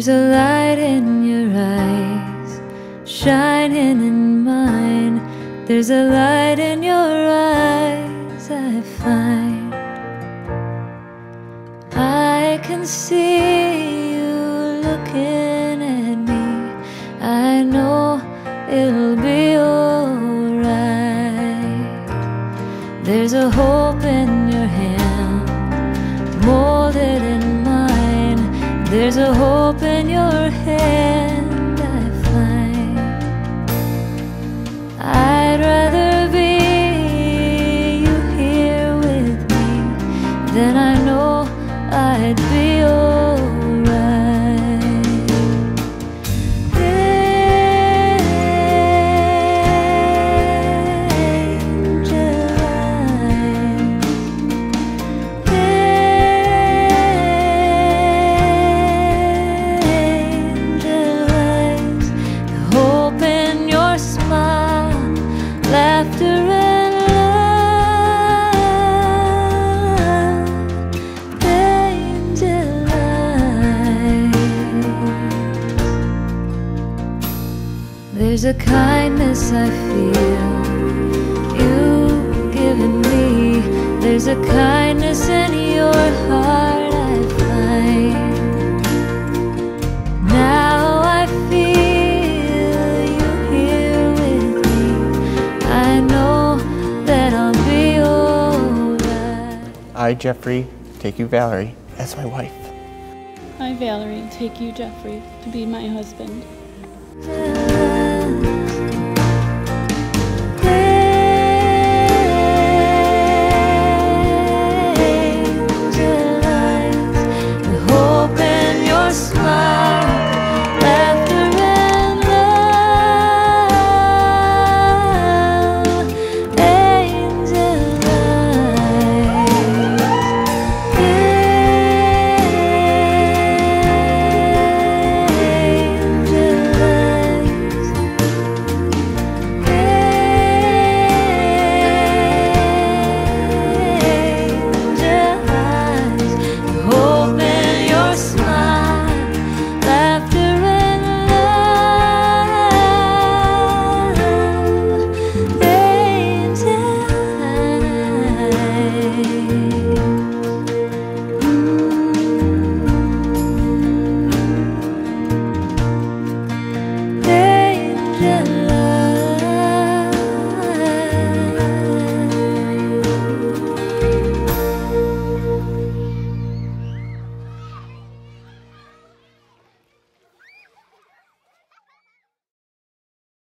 There's a light in your eyes, shining in mine. There's a light in your eyes, I find. I can see you looking at me. I know it'll be alright. There's a hope in There's a hope in your hand, There's a kindness I feel you given me. There's a kindness in your heart I find. Now I feel you here with me. I know that I'll be alright. I, Jeffrey, take you, Valerie, as my wife. I, Valerie, take you, Jeffrey, to be my husband. Thank you.